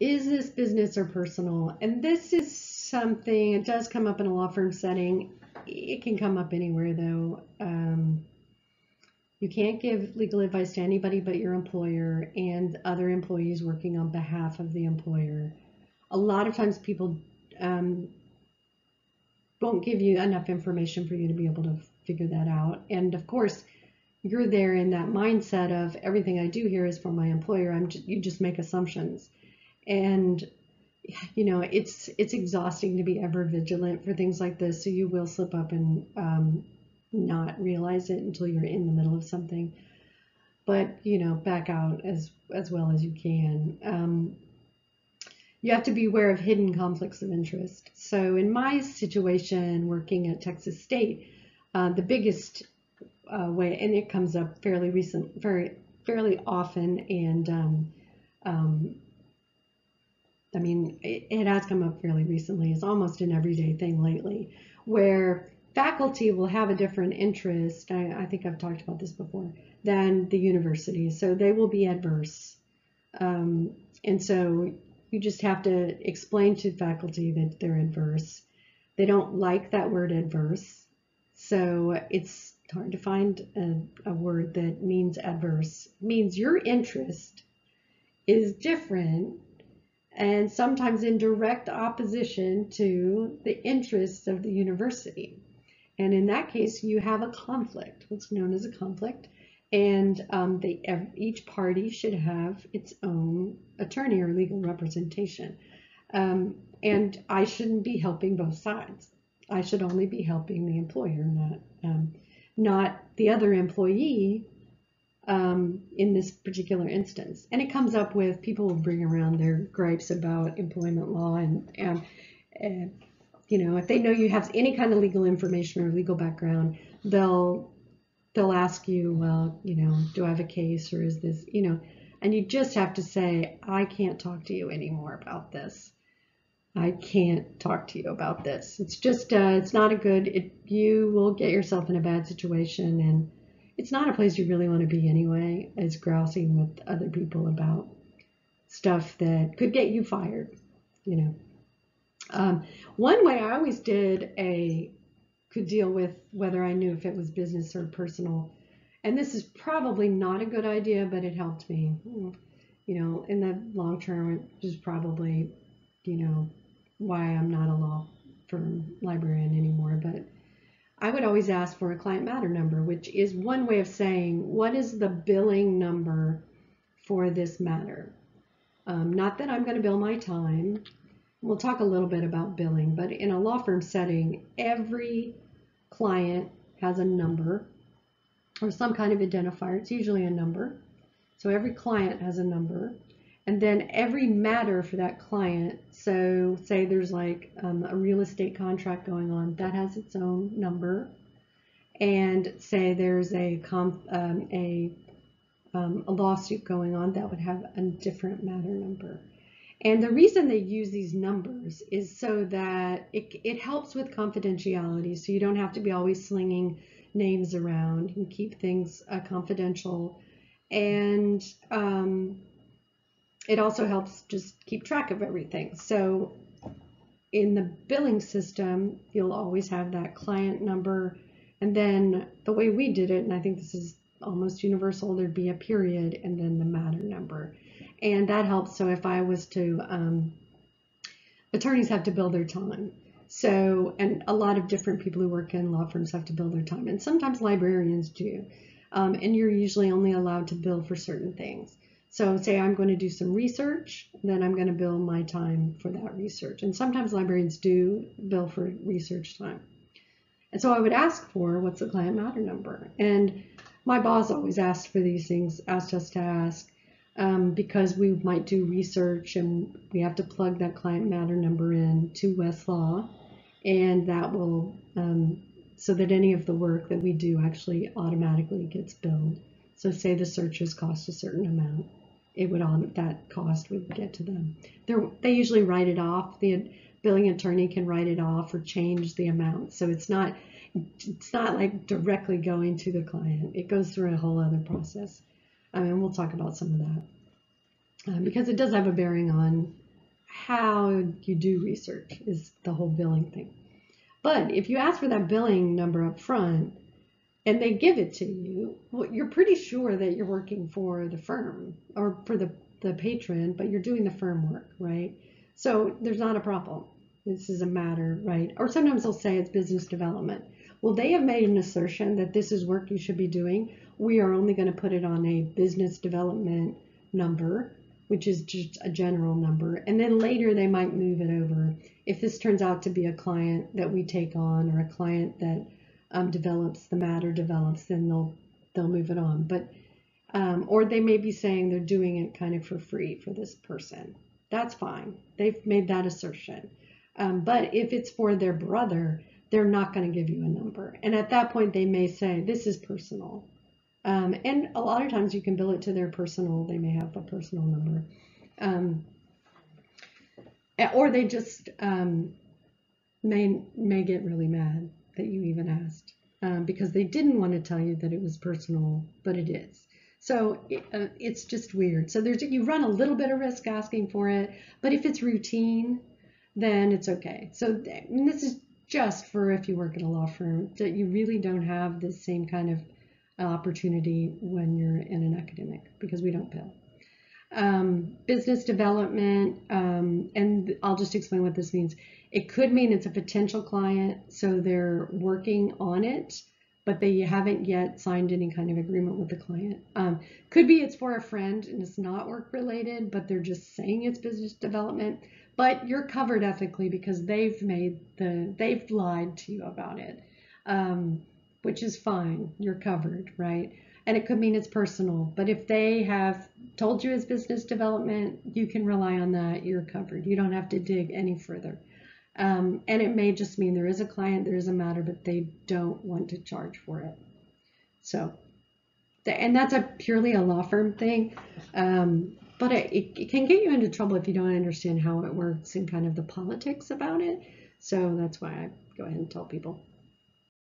is this business or personal? And this is something, it does come up in a law firm setting. It can come up anywhere though. Um, you can't give legal advice to anybody but your employer and other employees working on behalf of the employer. A lot of times people um, won't give you enough information for you to be able to figure that out. And of course, you're there in that mindset of everything I do here is for my employer. I'm you just make assumptions, and you know it's it's exhausting to be ever vigilant for things like this. So you will slip up and um, not realize it until you're in the middle of something. But you know, back out as as well as you can. Um, you have to be aware of hidden conflicts of interest. So in my situation, working at Texas State, uh, the biggest uh, way, and it comes up fairly recent, very fairly often, and um, um, I mean, it, it, has come up fairly recently. It's almost an everyday thing lately, where faculty will have a different interest. I, I think I've talked about this before than the university, so they will be adverse, um, and so you just have to explain to faculty that they're adverse. They don't like that word adverse, so it's hard to find a, a word that means adverse. Means your interest is different and sometimes in direct opposition to the interests of the university. And in that case, you have a conflict, what's known as a conflict, and um, they, each party should have its own attorney or legal representation. Um, and I shouldn't be helping both sides. I should only be helping the employer, not um, not the other employee um, in this particular instance. And it comes up with people will bring around their gripes about employment law and, and, and you know if they know you have any kind of legal information or legal background, they'll they'll ask you, well, you know, do I have a case or is this, you know, and you just have to say, I can't talk to you anymore about this. I can't talk to you about this. It's just, uh, it's not a good, it, you will get yourself in a bad situation and it's not a place you really want to be anyway, is grousing with other people about stuff that could get you fired, you know. Um, one way I always did a could deal with whether I knew if it was business or personal. And this is probably not a good idea, but it helped me. You know, in the long term, which is probably, you know, why I'm not a law firm librarian anymore. But I would always ask for a client matter number, which is one way of saying what is the billing number for this matter. Um, not that I'm going to bill my time, We'll talk a little bit about billing, but in a law firm setting, every client has a number or some kind of identifier. It's usually a number. So every client has a number. And then every matter for that client, so say there's like um, a real estate contract going on, that has its own number. And say there's a, um, a, um, a lawsuit going on, that would have a different matter number. And the reason they use these numbers is so that it, it helps with confidentiality. So you don't have to be always slinging names around and keep things uh, confidential. And um, it also helps just keep track of everything. So in the billing system, you'll always have that client number. And then the way we did it, and I think this is almost universal, there'd be a period and then the matter number and that helps. So if I was to, um, attorneys have to bill their time. So, and a lot of different people who work in law firms have to bill their time, and sometimes librarians do. Um, and you're usually only allowed to bill for certain things. So, say I'm going to do some research, then I'm going to bill my time for that research. And sometimes librarians do bill for research time. And so I would ask for what's the client matter number. And my boss always asked for these things, asked us to ask um, because we might do research and we have to plug that client matter number in to Westlaw, and that will, um, so that any of the work that we do actually automatically gets billed. So say the searches cost a certain amount, it would all that cost would get to them. They're, they usually write it off. The billing attorney can write it off or change the amount. So it's not it's not like directly going to the client. It goes through a whole other process. I mean, we'll talk about some of that uh, because it does have a bearing on how you do research is the whole billing thing. But if you ask for that billing number up front and they give it to you, well, you're pretty sure that you're working for the firm or for the, the patron, but you're doing the firm work, right? So there's not a problem. This is a matter, right? Or sometimes they'll say it's business development. Well, they have made an assertion that this is work you should be doing. We are only going to put it on a business development number, which is just a general number. And then later they might move it over. If this turns out to be a client that we take on or a client that um, develops the matter develops, then they'll they'll move it on. But um, or they may be saying they're doing it kind of for free for this person. That's fine. They've made that assertion. Um, but if it's for their brother, they're not going to give you a number. And at that point, they may say, this is personal. Um, and a lot of times you can bill it to their personal, they may have a personal number. Um, or they just um, may, may get really mad that you even asked um, because they didn't want to tell you that it was personal, but it is. So it, uh, it's just weird. So there's you run a little bit of risk asking for it, but if it's routine, then it's okay. So this is just for if you work at a law firm that you really don't have the same kind of opportunity when you're in an academic because we don't bill. Um, business development, um, and I'll just explain what this means. It could mean it's a potential client, so they're working on it, but they haven't yet signed any kind of agreement with the client. Um, could be it's for a friend and it's not work related, but they're just saying it's business development. But you're covered ethically because they've made the they've lied to you about it, um, which is fine. You're covered, right? and it could mean it's personal. But if they have told you it's business development, you can rely on that. You're covered. You don't have to dig any further. Um, and it may just mean there is a client, there is a matter, but they don't want to charge for it. So, and that's a purely a law firm thing. Um, but it, it, it can get you into trouble if you don't understand how it works and kind of the politics about it. So that's why I go ahead and tell people.